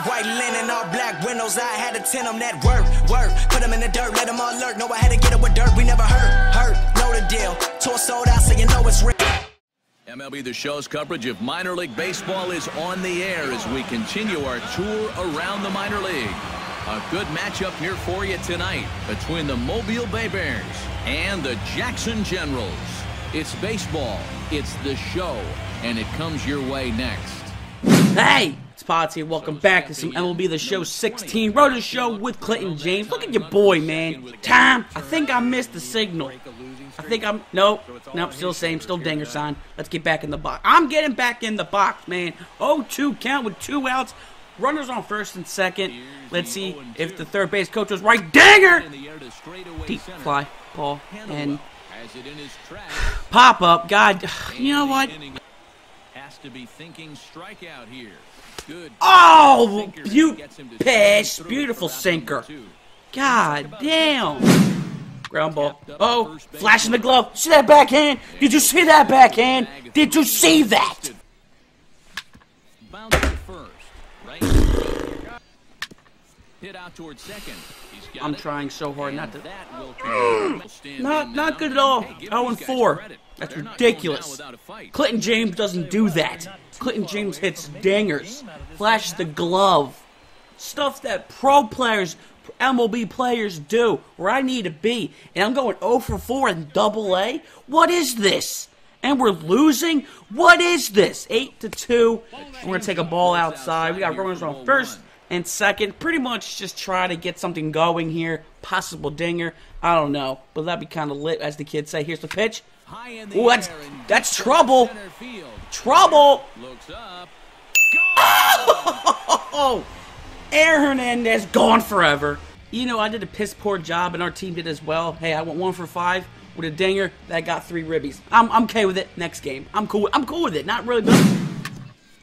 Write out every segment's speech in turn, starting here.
got white linen, all black windows. I had to tend them that work, work. Put them in the dirt, let them all alert. Know I had to get it with dirt. We never hurt, hurt. Know the deal. Tour sold out, so you know it's real. MLB The Show's coverage of minor league baseball is on the air as we continue our tour around the minor league. A good matchup here for you tonight between the Mobile Bay Bears and the Jackson Generals. It's baseball, it's the show, and it comes your way next. Hey, it's Pods here. Welcome back to some MLB The Show 16. Road to Show with Clinton James. Look at your boy, man. Time. I think I missed the signal. I think I'm. Nope. Nope. Still same. Still dinger sign. Let's get back in the box. I'm getting back in the box, man. 0-2 count with two outs. Runners on first and second. Let's see if the third base coach was right. Dinger! Deep fly ball and pop up. God, you know what? Has to be thinking strikeout here. Oh, you. Beautiful sinker. God damn. Ground ball. Oh, flash in the glove. See that backhand? Did you see that backhand? Did you see that? Bounce to first. Right. Hit out towards second. I'm trying so hard not to. that will come. Not not good at all. Hey, give 0 these and guys 4. That's They're not going down ridiculous. without a fight. Clinton James doesn't do that. Clinton James hits dingers, flashes the glove, stuff that pro players, MLB players do. Where I need to be, and I'm going 0 for 4 in Double A. What is this? And we're losing. What is this? Eight to two. We're gonna take a ball outside. We got runners on first and second. Pretty much just try to get something going here. Possible dinger. I don't know, but that'd be kind of lit, as the kids say. Here's the pitch. High in the Ooh, that's that's trouble. Trouble. Looks up. Oh, Aaron Hernandez gone forever. You know, I did a piss poor job, and our team did as well. Hey, I went one for five with a dinger that got three ribbies. I'm, I'm okay with it. Next game, I'm cool. I'm cool with it. Not really.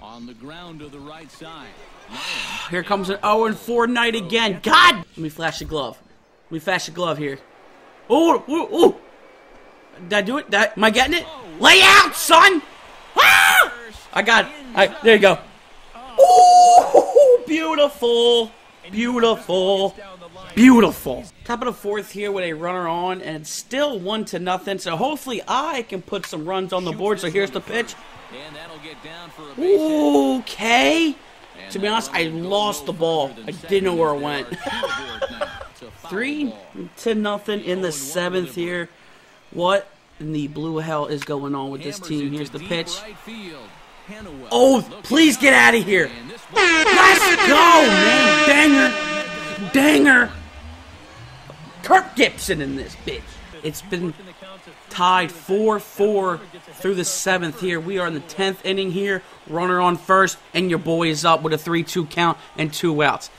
On the ground to the right side. Here comes an 0 and 4 night again. God! Let me flash the glove. Let me flash the glove here. Oh, ooh, ooh. Did I do it? I, am I getting it? Lay out, son! Ah! I got it. There you go. Ooh, beautiful. Beautiful. Beautiful. Top of the fourth here with a runner on, and still one to nothing. So hopefully I can put some runs on the board. So here's the pitch. And that'll get down for a base hit. Okay. To be honest, I run will go lost the ball. I didn't know where it went. are two aboard now. It's a foul Three to nothing in the seventh here. What in the blue hell is going on with this team? Here's the pitch. right field. Hennaway Oh, please get out of here. And this ball- Let's go, man. Danger. Danger. Kirk Gibson in this bitch. It's been tied 4 4 through the seventh here. We are in the 10th inning here. Runner on first, and your boy is up with a 3 2 count and two outs.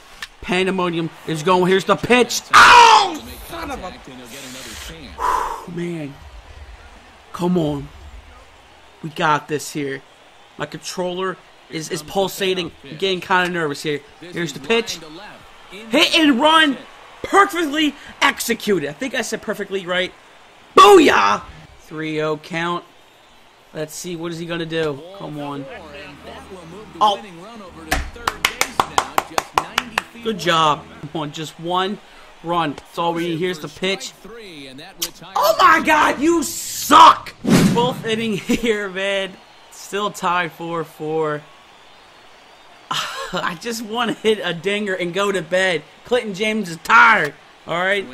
Pandemonium is going. Here's the pitch. Oh! Son of a man. Come on. We got this here. My controller is, is pulsating. I'm getting kind of nervous here. Here's the pitch. Hit and run. Perfectly executed. I think I said perfectly right. Booyah! 3 0 count. Let's see. What is he going to do? Come on. Oh. winning run over to third base now, just 90 feet Good job. Come on. Just one run. That's all we need. Here's the pitch. Oh my god, you suck! 12th inning here, man. Still tied 4 4. I just want to hit a dinger and go to bed. Clinton James is tired. Alright?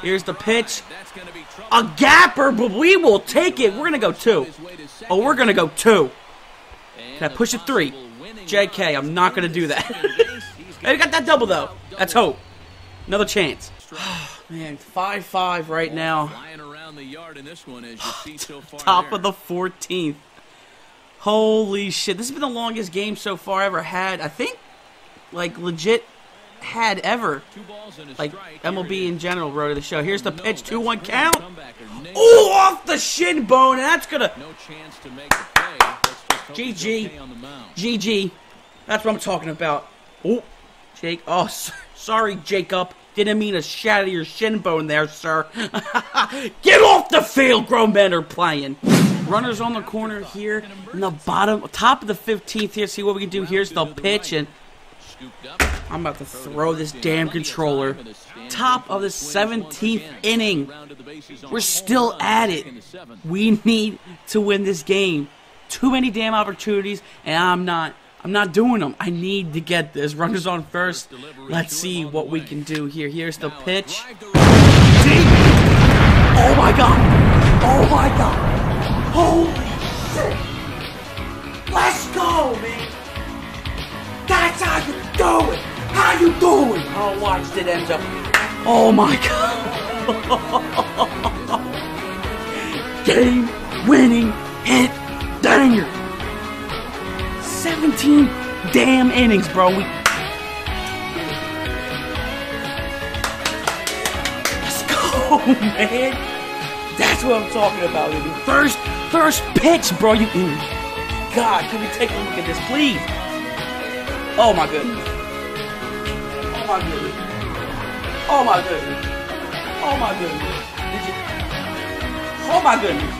Here's the pitch. That's gonna be trouble. A gapper, but we will take it. We're going to go two. His way to Oh, we're going to go two. Can I push a three? JK, I'm not going to do that. we got that double, though. That's hope. Another chance. Man, 5 5 right now. Flying around the yard in this one as you see so far. top of the 14th. Holy shit. This has been the longest game so far I ever had. I think, like, legit had ever. Two balls and a Like, strike. Here it MLB in general Road to the Show. Here's the pitch, 2 1 count. Ooh, off the shin bone. And that's going to. No chance to make the play. Let's just hope GG. on the mound. GG. That's what I'm talking about. Oh, Jake. Oh, sorry, Jacob. Didn't mean to shatter your shin bone there, sir. Get off the field, grown men are playing. Runners on the corner here in the bottom, top of the 15th here. See what we can do. Here's the pitch, and I'm about to throw this damn controller. Top of the 17th inning. We're still at it. We need to win this game. Too many damn opportunities, and I'm not. I'm not doing them. I need to get this. Runners on first. Let's see what we can do here. Here's the pitch. Deep. Oh my god. Oh my god. Holy shit. Let's go, man. That's how you do it. How you doing? Oh, watch it ends up. Oh my god. Game winning hit danger. 17 damn innings, bro. We Let's go, man. What I'm talking about, baby. First, first pitch, bro. You, God, can we take a look at this, please? Oh my goodness. Oh my goodness. Oh my goodness. Oh my goodness. You? Oh my goodness.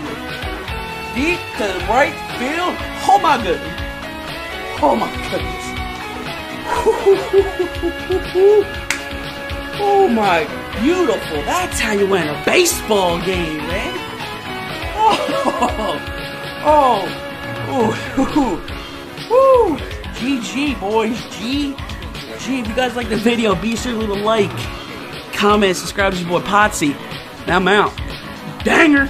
Deep to the right field. Oh my goodness. Oh my goodness. Oh my beautiful. That's how you win a baseball game, man. Oh, oh, oh, woo. GG, boys. G. G. If you guys like the video, be sure to leave a like, comment, subscribe to your boy Pottsy. Now I'm out. Danger.